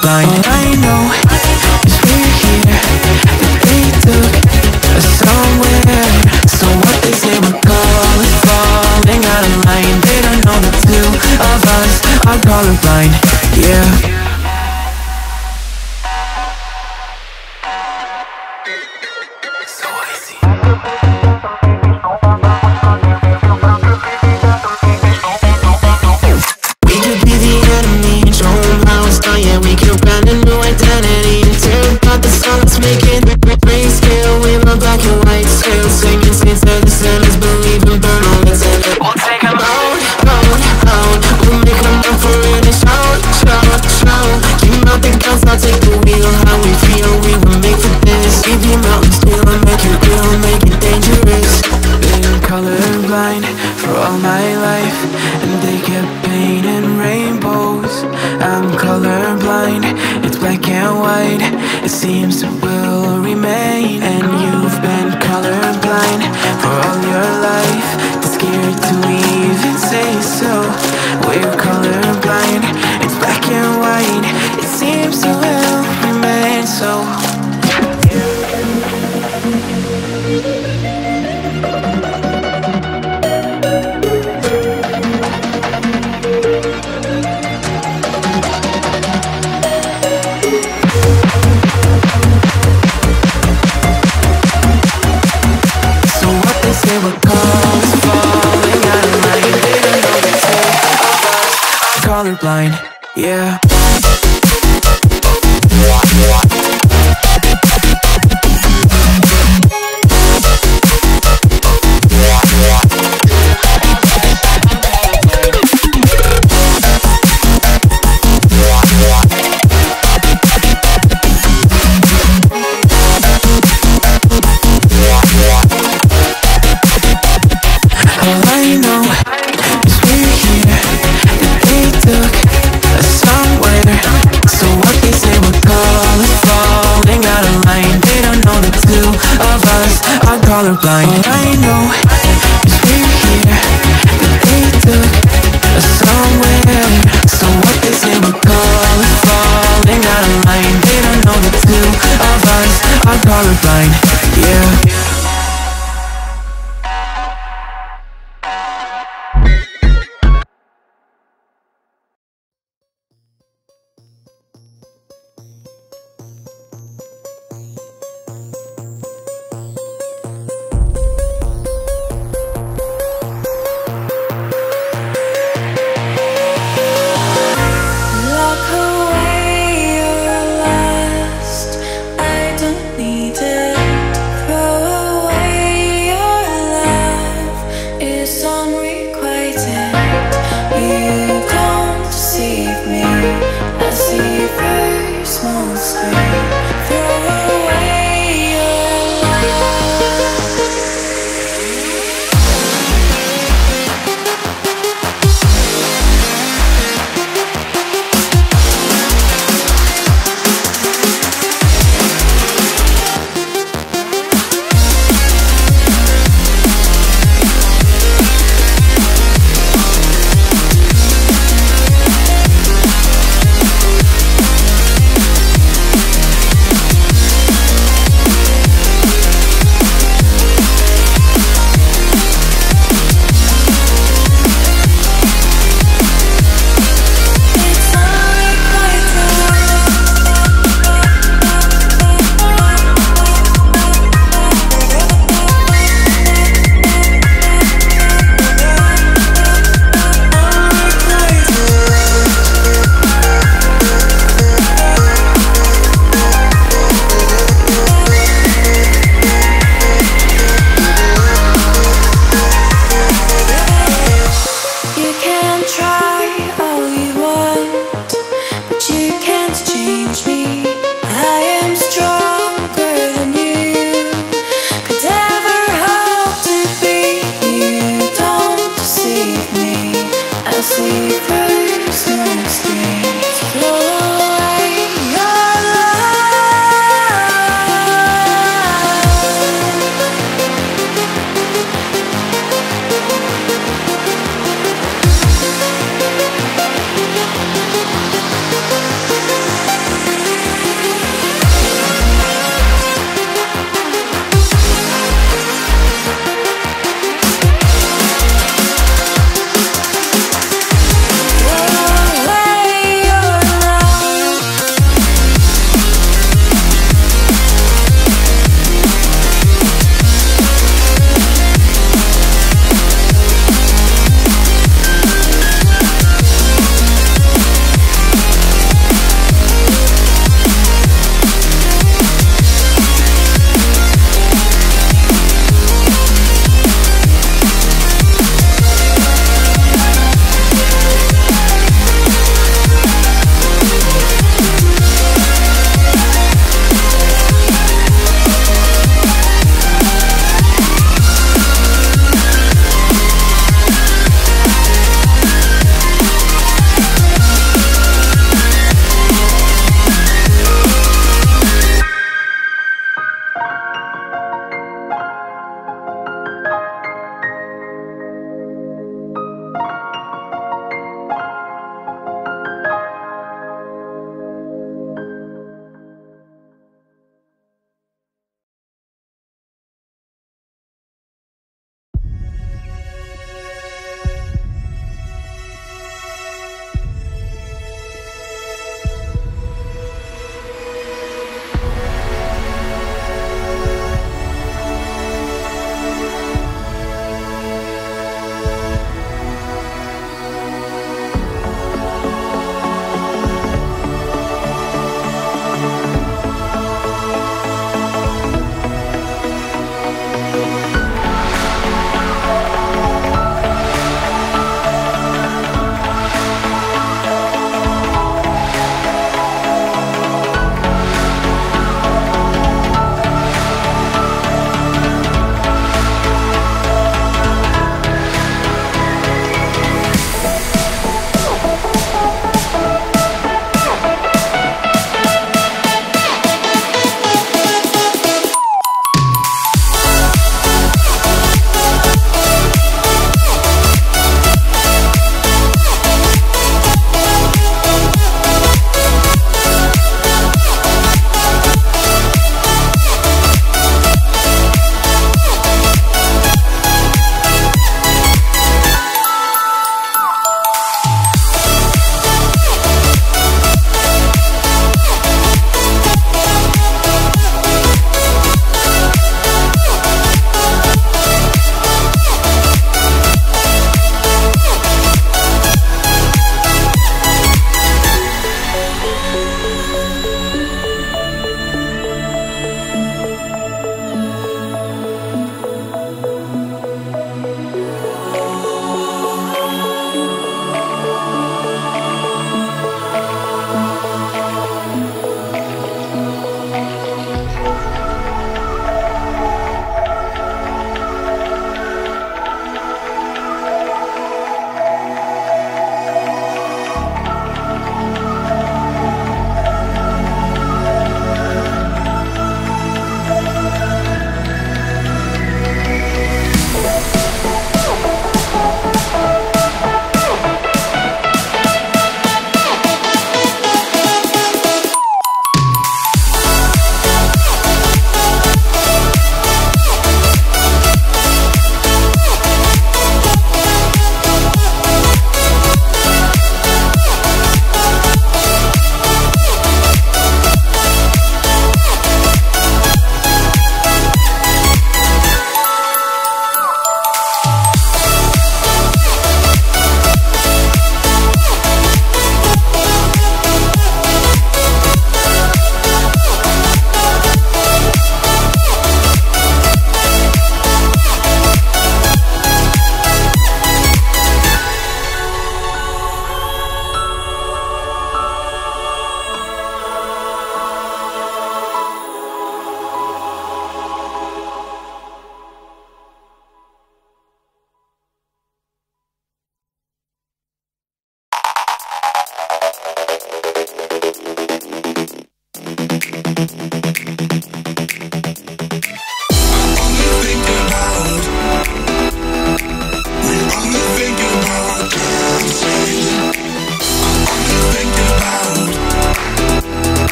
blind